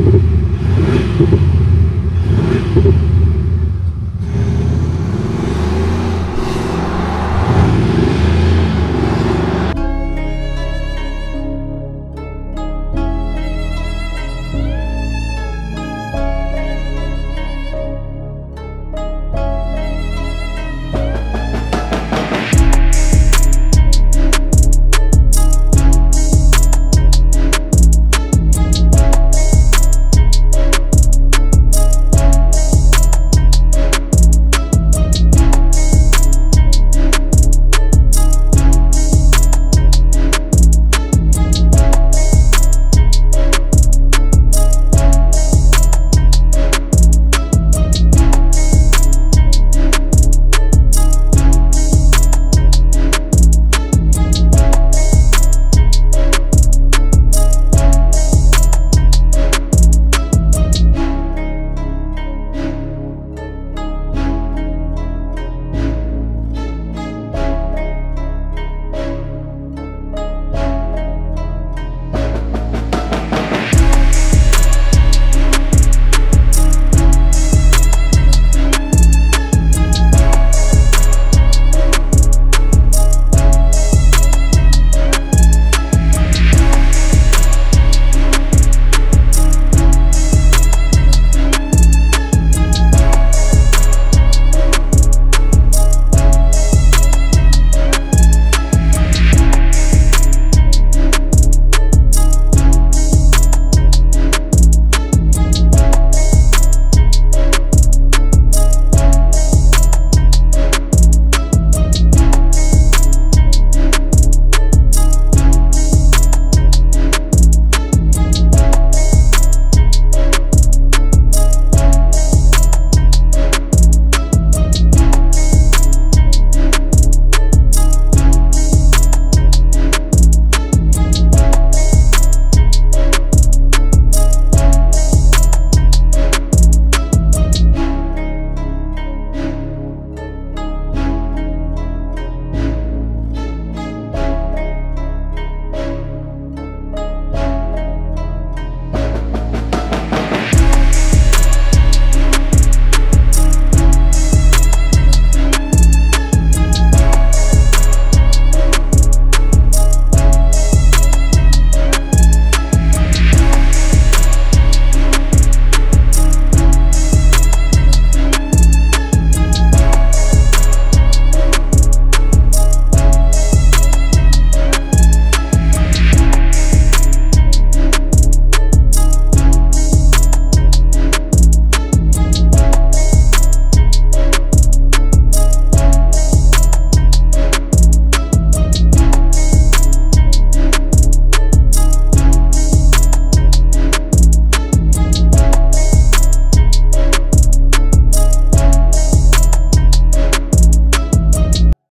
you